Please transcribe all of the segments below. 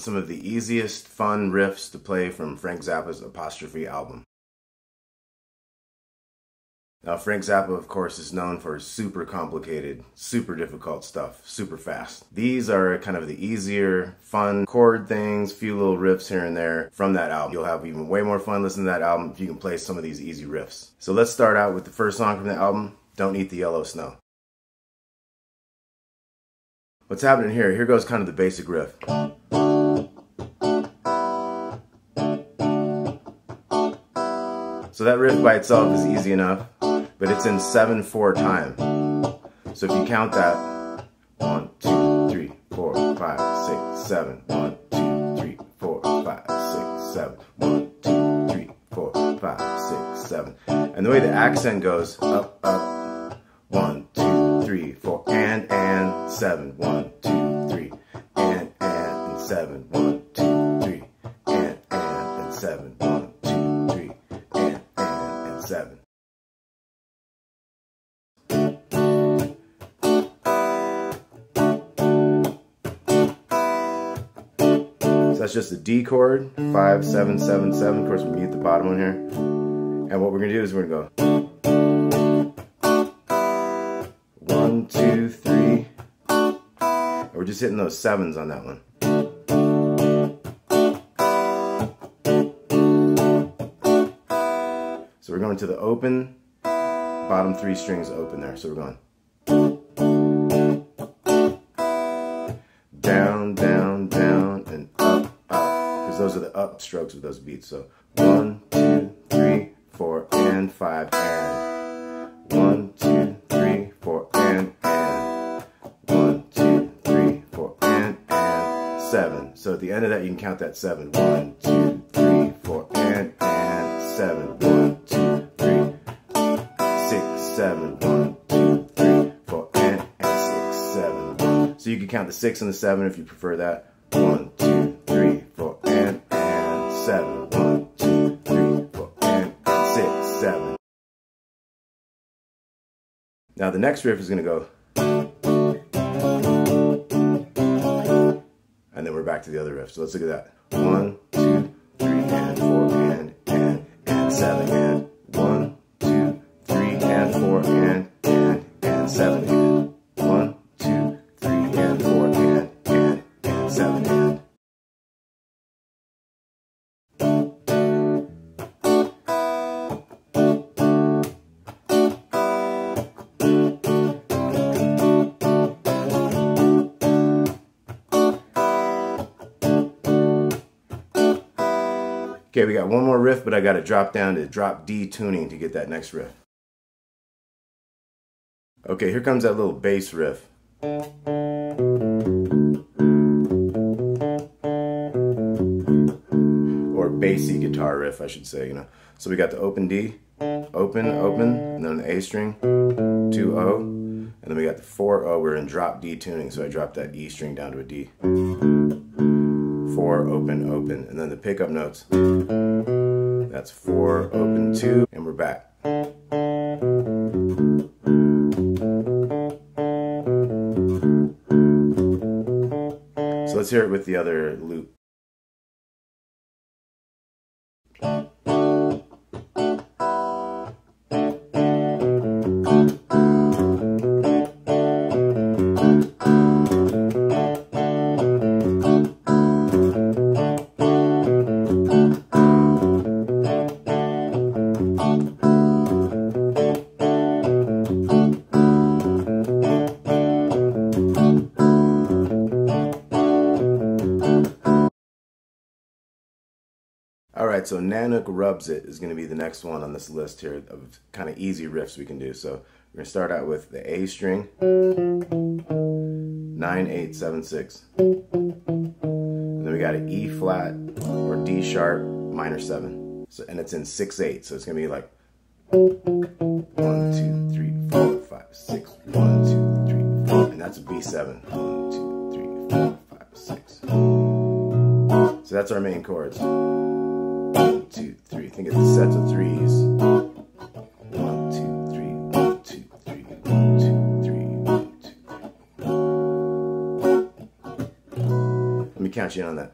some of the easiest fun riffs to play from Frank Zappa's Apostrophe album. Now, Frank Zappa, of course, is known for super complicated, super difficult stuff, super fast. These are kind of the easier, fun chord things, few little riffs here and there from that album. You'll have even way more fun listening to that album if you can play some of these easy riffs. So let's start out with the first song from the album, Don't Eat the Yellow Snow. What's happening here? Here goes kind of the basic riff. So that riff by itself is easy enough but it's in 7-4 time. So if you count that, 1, 2, 3, 4, 5, 6, 7, 1, 2, 3, 4, 5, 6, 7, 1, 2, 3, 4, 5, 6, 7. And the way the accent goes, up, up, 1, 2, 3, 4, and, and, 7, 1, that's just a D chord, five, seven, seven, seven. Of course, we mute the bottom one here. And what we're gonna do is we're gonna go one, two, three. And we're just hitting those sevens on that one. So we're going to the open, bottom three strings open there. So we're going. Those are the up strokes of those beats. So one, two, three, four, and five, and one, two, three, four, and and one, two, three, four, and and seven. So at the end of that, you can count that seven. One, two, three, four, and and seven. One, two, three, six, seven. One, two, three, four, and and six, seven. So you can count the six and the seven if you prefer that. One, two, seven. One, two, three, four, and, six, seven. Now the next riff is going to go. And then we're back to the other riff. So let's look at that. One, two, three, and four, and, and, and seven, Okay, we got one more riff, but I got to drop down to drop D tuning to get that next riff. Okay, here comes that little bass riff. Or bassy guitar riff, I should say, you know. So we got the open D, open, open, and then the A string, 2 O, and then we got the 4 O, we're in drop D tuning, so I dropped that E string down to a D. 4, open, open, and then the pickup notes. That's 4, open, 2, and we're back. So let's hear it with the other loop. Right, so Nanook Rubs It is going to be the next one on this list here of kind of easy riffs we can do. So we're going to start out with the A string, 9876. And then we got an E flat or D sharp minor 7. So, and it's in 6-8, so it's going to be like 1, 2, 3, 4, 5, 6, 1, 2, 3, 4. And that's a B7. 1, 2, 3, 4, 5, 6. So that's our main chords two, three. Think it's sets of threes. One, two, three, one, two, three, one, two, three, one, two. count you on that.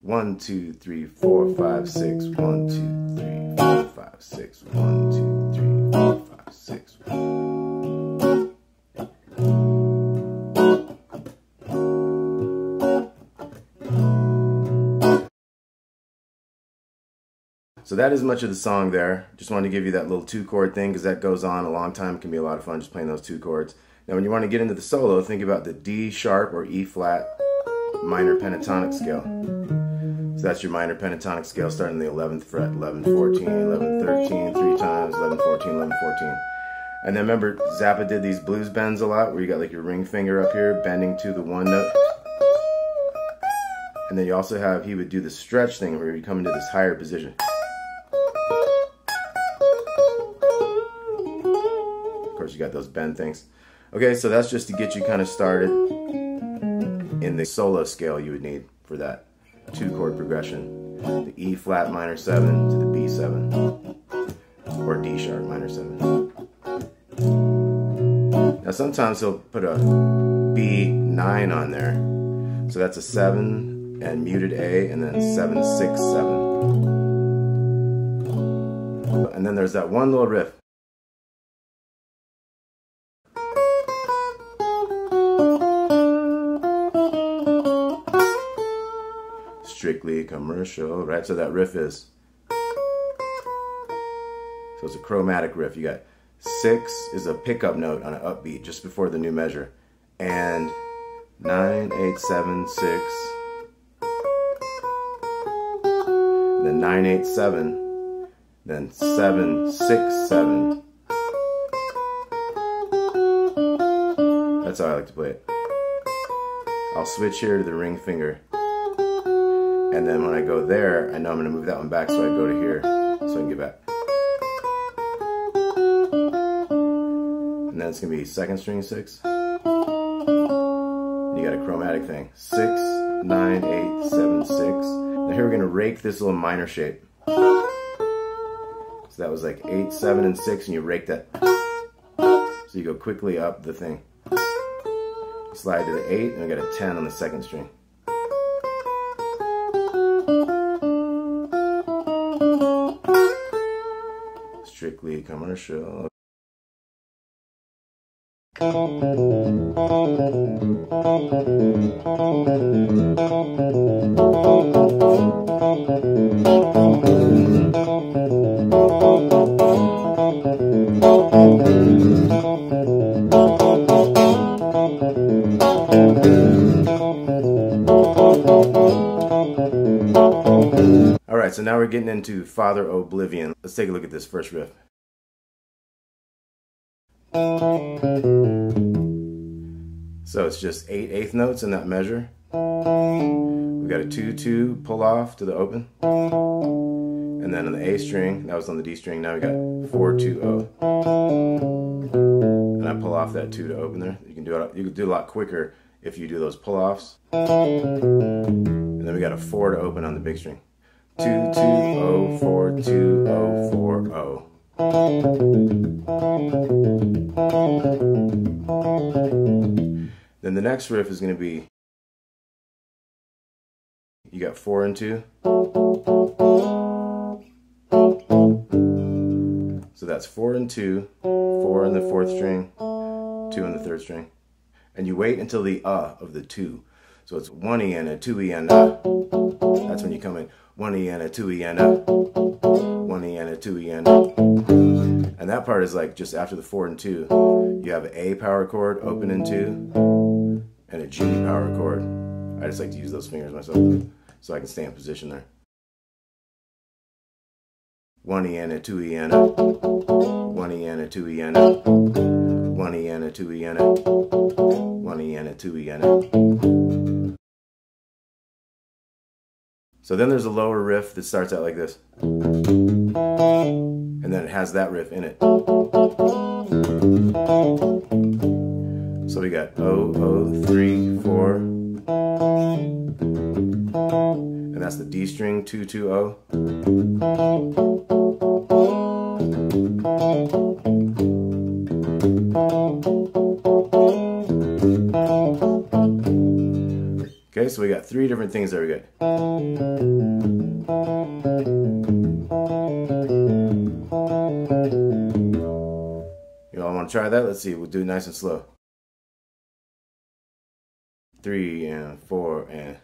One, two, three, four, five, six. One, two, three, four, five, six. One, two, three, four, five, six. So that is much of the song there. Just wanted to give you that little two chord thing because that goes on a long time. It can be a lot of fun just playing those two chords. Now when you want to get into the solo, think about the D sharp or E flat minor pentatonic scale. So that's your minor pentatonic scale starting the 11th fret, 11, 14, 11, 13, three times, 11, 14, 11, 14. And then remember, Zappa did these blues bends a lot where you got like your ring finger up here bending to the one note. And then you also have, he would do the stretch thing where you come into this higher position. Got those bend things. Okay, so that's just to get you kind of started in the solo scale you would need for that two chord progression. The E flat minor 7 to the B7 or D sharp minor 7. Now sometimes he'll put a B9 on there. So that's a 7 and muted A and then 7 6 7. And then there's that one little riff. Commercial, right? So that riff is. So it's a chromatic riff. You got six is a pickup note on an upbeat just before the new measure. And nine, eight, seven, six. Then nine, eight, seven. Then seven, six, seven. That's how I like to play it. I'll switch here to the ring finger. And then when I go there, I know I'm to move that one back, so I go to here, so I can get back. And then it's to be second string six. You got a chromatic thing. Six, nine, eight, seven, six. Now here we're to rake this little minor shape. So that was like eight, seven, and six, and you rake that. So you go quickly up the thing. Slide to the eight, and we got a 10 on the second string. Strictly commercial. So now we're getting into Father Oblivion. Let's take a look at this first riff. So it's just eight eighth notes in that measure. We got a 2-2 pull off to the open. And then on the A string, that was on the D string, now we got 4-2-0. And I pull off that 2 to open there. You can do it you can do a lot quicker if you do those pull offs. And then we got a 4 to open on the big string two two oh four two oh four oh. Then the next riff is going to be you got four and two. So that's four and two, four in the fourth string, two in the third string. And you wait until the uh of the two. So it's one E and a two E and a. That's when you come in one E and a two E and a, one E and a two E and a. And that part is like just after the four and two, you have A power chord, open and two, and a G power chord. I just like to use those fingers myself so I can stay in position there. One E and a two E and a, one E and a two E and a, one E and a two E and a, one E and a two E and a. So then there's a lower riff that starts out like this. And then it has that riff in it. So we got O, O, 3, 4. And that's the D string, 2, 2, O. three different things that we get. You all want to try that? Let's see. We'll do it nice and slow. Three and four and.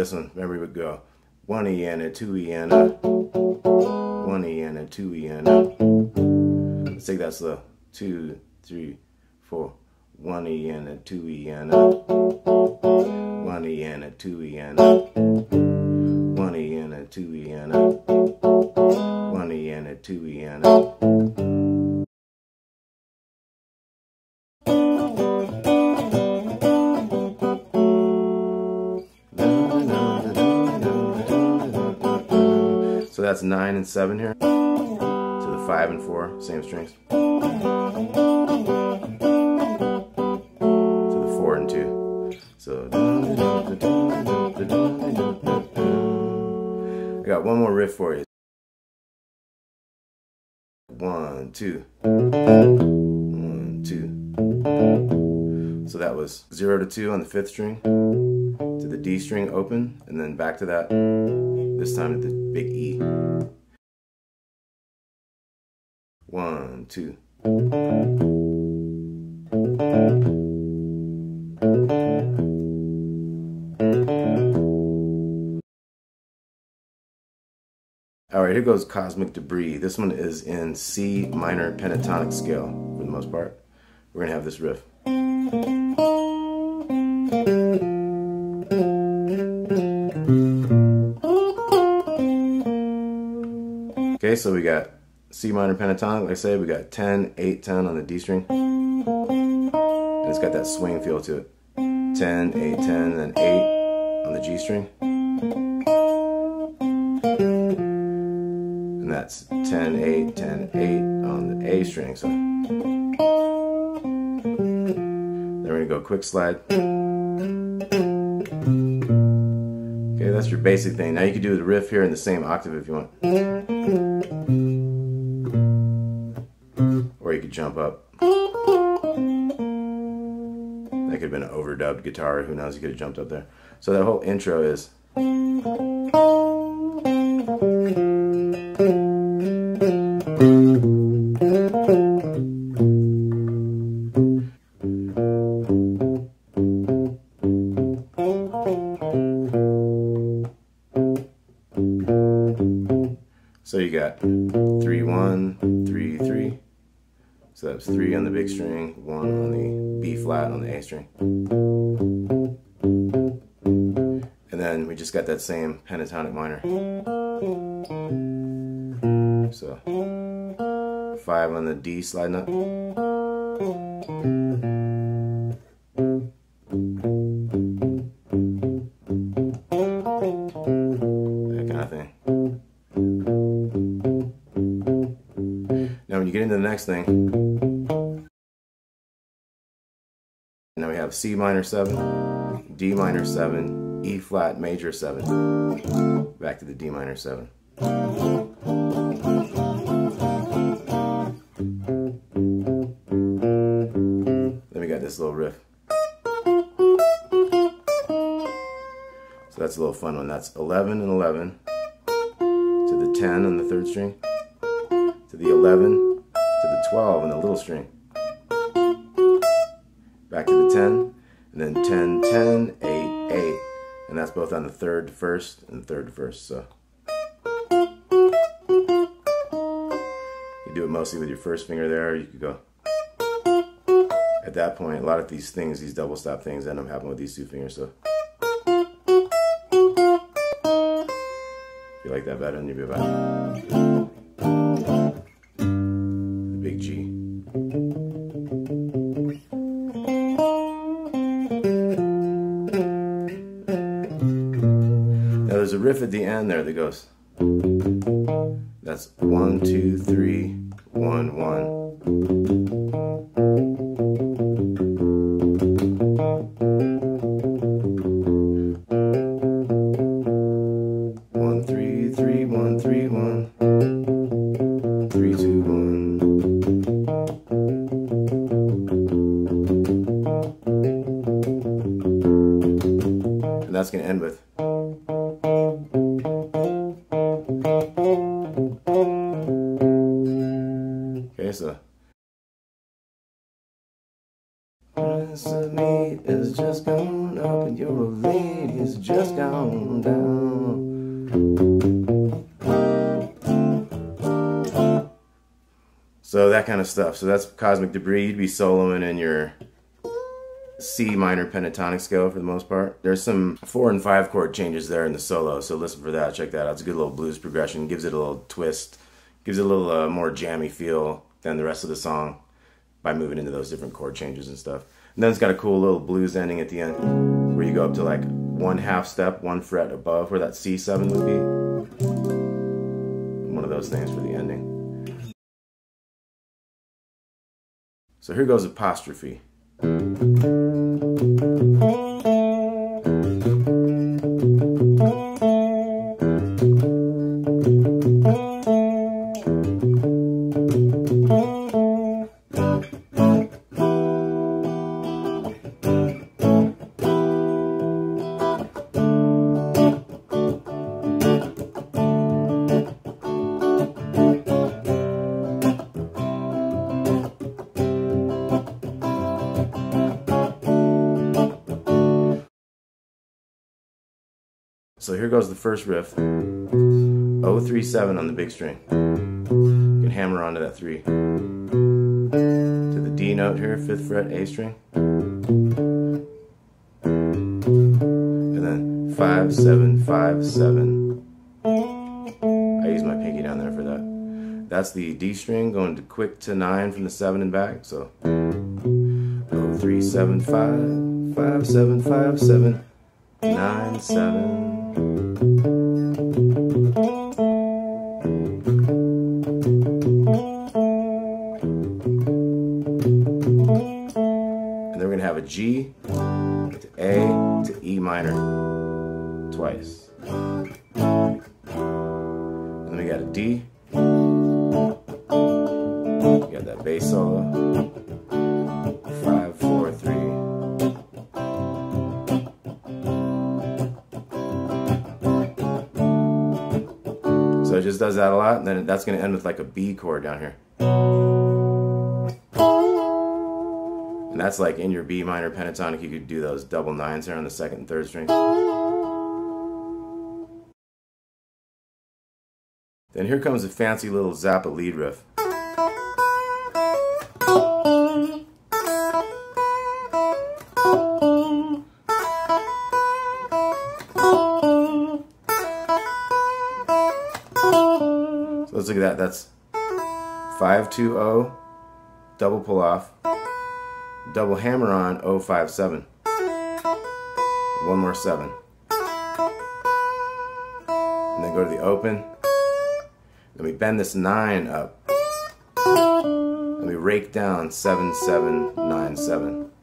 This one, remember we go one E and a two E and a one E and a two E and a. Let's take that slow. Two, three, four. One E and a two E and a one E and a two E and a and seven here. To the five and four, same strings. To the four and two. So I got one more riff for you. One, two. One, two. So that was zero to two on the fifth string to the D string open, and then back to that, this time to the big E. One, two. All right, here goes Cosmik Debris. This one is in C minor pentatonic scale for the most part. We're gonna have this riff. Okay, so we got C minor pentatonic, like I said, we got 10, 8, 10 on the D string. And it's got that swing feel to it. 10, 8, 10, then 8 on the G string. And that's 10, 8, 10, 8 on the A string. So then we're gonna go quick slide. Okay, that's your basic thing. Now you can do the riff here in the same octave if you want. Could jump up. That could have been an overdubbed guitar. Who knows? He could have jumped up there. So that whole intro is. Three on the big string, one on the B flat on the A string. And then we just got that same pentatonic minor. So five on the D slide up. That kind of thing. Now, when you get into the next thing. Have C minor 7, D minor 7, E flat major 7. Back to the D minor 7. Then we got this little riff. So that's a little fun one. That's 11 and 11 to the 10 on the third string to the 11 to the 12 on the little string. Back to the 10, and then 10, 10, 8, 8. And that's both on the third first and third first. So you do it mostly with your first finger there. You could go. At that point, a lot of these things, these double stop things, end up happening with these two fingers. So if you like that better, then you'll be about. Riff at the end there that goes. That's one, two, three, one, one. Of is just gone up and your old lady's just gone down. So that kind of stuff. So that's Cosmik Debris. You'd be soloing in your C minor pentatonic scale for the most part. There's some four and five chord changes there in the solo, so listen for that. Check that out. It's a good little blues progression. Gives it a little twist. Gives it a little uh, more jammy feel than the rest of the song by moving into those different chord changes and stuff. And then it's got a cool little blues ending at the end where you go up to like one half step, one fret above where that C7 would be. One of those things for the ending. So here goes apostrophe. So here goes the first riff. 037 on the big string. You can hammer onto that 3. To the D note here, 5th fret, A string. And then 5, 7, 5, 7. I use my pinky down there for that. That's the D string going to quick to 9 from the 7 and back. So 3, 7, 5, G to A to E minor twice. And then we got a D. We got that bass solo. Five, four, three. So it just does that a lot, and then that's going to end with like a B chord down here. And that's like in your B minor pentatonic, you could do those double nines there on the second and third string. Then here comes a fancy little Zappa lead riff. So let's look at that. That's 5-2-0, double pull off, double hammer on 057. One more 7. And then go to the open. Then we bend this 9 up. And we rake down 7797. All right,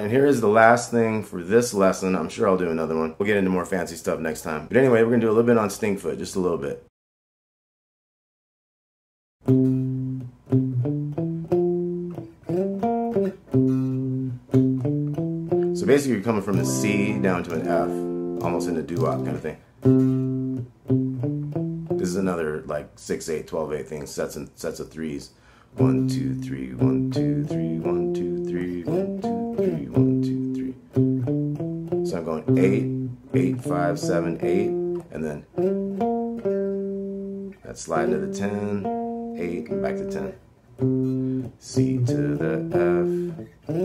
and here is the last thing for this lesson. I'm sure I'll do another one. We'll get into more fancy stuff next time. But anyway, we're gonna do a little bit on Stinkfoot, just a little bit. So basically you're coming from the C down to an F, almost in a doo-wop kind of thing. This is another like 6, 8, 12, 8 thing, sets, and, sets of threes. One, two, three, one, two, three, one, two, three, one, two, three, one, two, three. So I'm going eight, eight, five, seven, eight, and then that slide into the 10, eight, and back to 10. C to the F,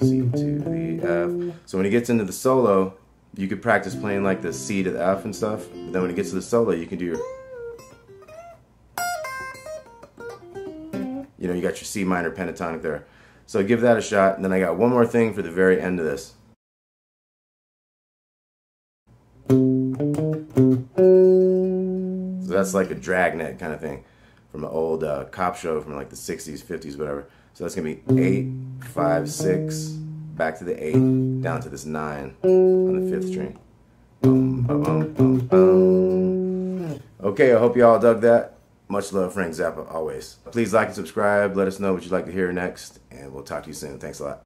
C to the F. So when he gets into the solo, you could practice playing like the C to the F and stuff, but then when it gets to the solo, you can do your you know, you got your C minor pentatonic there. So give that a shot. And then I got one more thing for the very end of this. So that's like a dragnet kind of thing from an old uh, cop show from like the 60s, 50s, whatever. So that's going to be 8, 5, 6, back to the 8, down to this nine on the fifth string. Boom, boom, boom. Okay, I hope y'all dug that. Much love, Frank Zappa, always. Please like and subscribe. Let us know what you'd like to hear next, and we'll talk to you soon. Thanks a lot.